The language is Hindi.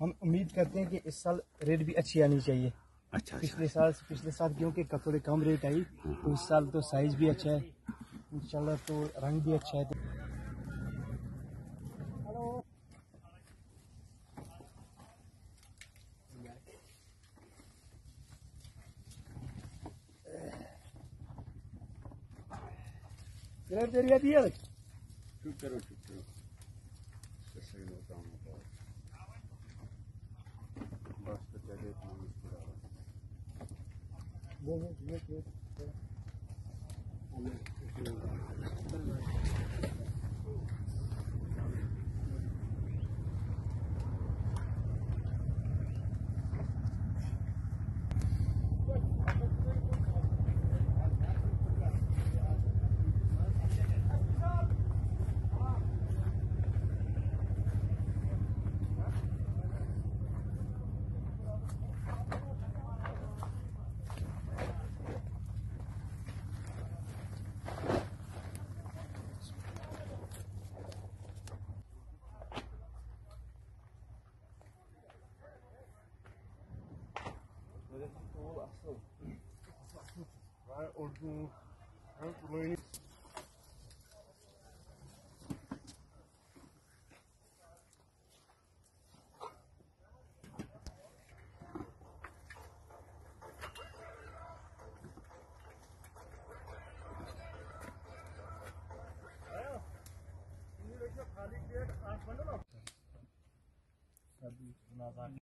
हम उम्मीद करते हैं कि इस साल रेट भी अच्छी आनी चाहिए। अच्छा पिछले अच्छा। पिछले साल पिछले साल क्योंकि थोड़े कम रेट आई तो इस साल तो साइज़ भी अच्छा है। इंशाल्लाह तो रंग भी अच्छा है। तो रेट तेरी आती है चुप करो Move it, move it. var olduğu her olayın Tabii, nazar.